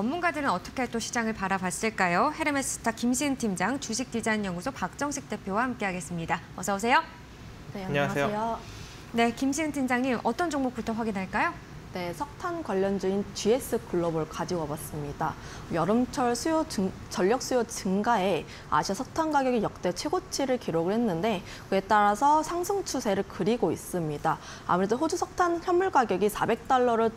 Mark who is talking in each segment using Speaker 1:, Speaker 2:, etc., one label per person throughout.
Speaker 1: 전문가들은 어떻게 또 시장을 바라봤을까요? 헤르메스타 김시은 팀장, 주식디자인연구소 박정식 대표와 함께하겠습니다. 어서 오세요.
Speaker 2: 네,
Speaker 3: 안녕하세요.
Speaker 2: 안녕하세요.
Speaker 1: 네, 김시은 팀장님 어떤 종목부터 확인할까요?
Speaker 2: 네, 석 탄 관련주인 GS 글로벌 가지고 와봤습니다. 여름철 수요 증, 전력 수요 증가에 아시아 석탄 가격이 역대 최고치를 기록을 했는데 그에 따라서 상승 추세를 그리고 있습니다. 아무래도 호주 석탄 현물 가격이 400달러를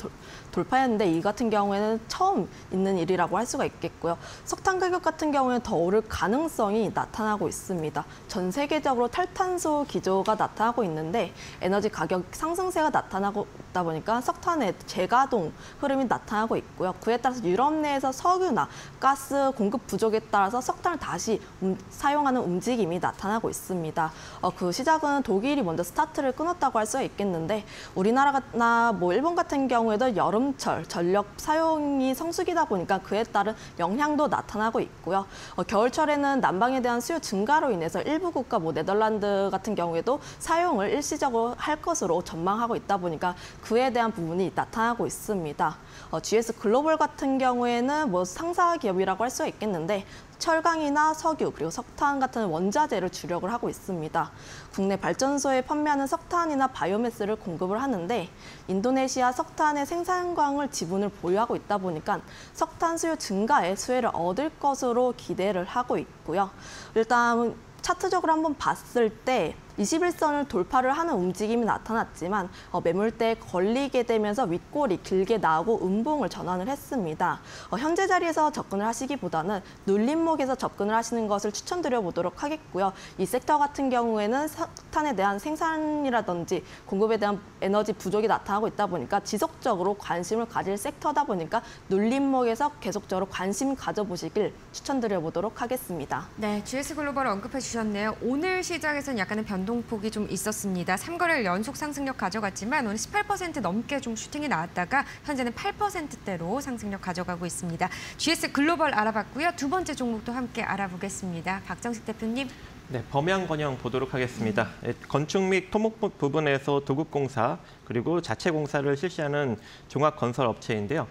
Speaker 2: 돌파했는데 이 같은 경우에는 처음 있는 일이라고 할 수가 있겠고요. 석탄 가격 같은 경우에는 더 오를 가능성이 나타나고 있습니다. 전 세계적으로 탈탄소 기조가 나타나고 있는데 에너지 가격 상승세가 나타나고 있다 보니까 석탄의 재가 동 흐름이 나타나고 있고요. 그에 따라서 유럽 내에서 석유나 가스 공급 부족에 따라서 석탄을 다시 음, 사용하는 움직임이 나타나고 있습니다. 어, 그 시작은 독일이 먼저 스타트를 끊었다고 할 수가 있겠는데 우리나라나 뭐 일본 같은 경우에도 여름철 전력 사용이 성수기다 보니까 그에 따른 영향도 나타나고 있고요. 어, 겨울철에는 난방에 대한 수요 증가로 인해서 일부 국가 뭐 네덜란드 같은 경우에도 사용을 일시적으로 할 것으로 전망하고 있다 보니까 그에 대한 부분이 나타나고 있습니다. 어, GS 글로벌 같은 경우에는 뭐 상사 기업이라고 할 수가 있겠는데 철강이나 석유 그리고 석탄 같은 원자재를 주력을 하고 있습니다. 국내 발전소에 판매하는 석탄이나 바이오매스를 공급을 하는데 인도네시아 석탄의 생산광을 지분을 보유하고 있다 보니까 석탄 수요 증가에 수혜를 얻을 것으로 기대를 하고 있고요. 일단 차트적으로 한번 봤을 때 21선을 돌파를 하는 움직임이 나타났지만 어, 매물대에 걸리게 되면서 윗골이 길게 나오고 음봉을 전환을 했습니다. 어, 현재 자리에서 접근을 하시기보다는 눌림목에서 접근을 하시는 것을 추천드려 보도록 하겠고요. 이 섹터 같은 경우에는 석탄에 대한 생산이라든지 공급에 대한 에너지 부족이 나타나고 있다 보니까 지속적으로 관심을 가질 섹터다 보니까 눌림목에서 계속적으로 관심 가져보시길 추천드려 보도록 하겠습니다.
Speaker 1: 네, GS 글로벌 언급해 주 셨네요. 오늘 시장에서는 약간의 변동폭이 좀 있었습니다. 3거래일 연속 상승력 가져갔지만 오늘 18% 넘게 좀 슈팅이 나왔다가 현재는 8%대로 상승력 가져가고 있습니다. GS 글로벌 알아봤고요. 두 번째 종목도 함께 알아보겠습니다. 박정식 대표님.
Speaker 3: 네, 범양 건영 보도록 하겠습니다. 예, 건축 및 토목 부- 부분에서 도급공사 그리고 자체 공사를 실시하는 종합건설 업체인데요.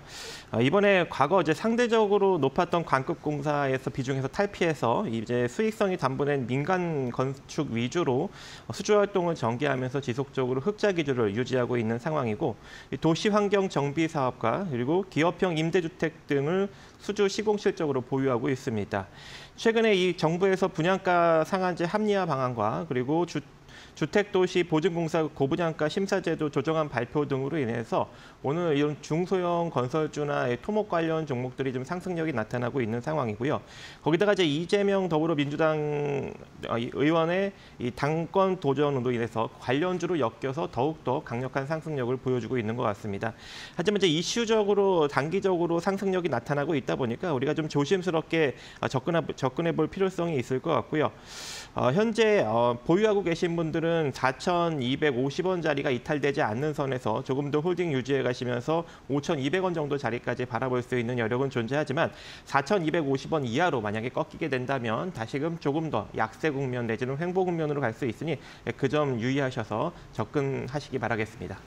Speaker 3: 어, 이번에 과거 이제 상대적으로 높았던 관급 공사에서 비중에서 탈피해서 이제 수익성이 담보된 민간 건축 위주로 수주 활동을 전개하면서 지속적으로 흑자 기조를 유지하고 있는 상황이고 이 도시 환경 정비 사업과 그리고 기업형 임대주택 등을 수주 시공 실적으로 보유하고 있습니다. 최근에 이 정부에서 분양가 상한제 합리화 방안과 그리고 주, 주택도시 보증공사 고분양가 심사제도 조정안 발표 등으로 인해서 오늘 이런 중소형 건설주나 이 토목 관련 종목들이 좀 상승력이 나타나고 있는 상황이고요. 거기다가 이제 이재명 더불어민주당 어, 이 의원의 이 당권 도전으로 인해서 관련주로 엮여서 더욱더 강력한 상승력을 보여주고 있는 것 같습니다. 하지만 이제 이슈적으로 단기적으로 상승력이 나타나고 있다 보니까 우리가 좀 조심스럽게 어, 접근해, 볼 필요성이 있을 것 같고요. 어, 현재 어, 보유하고 계신 분 들은 4,250원 자리가 이탈되지 않는 선에서 조금 더 홀딩 유지해 가시면서 5,200원 정도 자리까지 바라볼 수 있는 여력은 존재하지만 4,250원 이하로 만약에 꺾이게 된다면 다시금 조금 더 약세 국면 내지는 횡보 국면으로 갈 수 있으니 그 점 유의하셔서 접근하시기 바라겠습니다.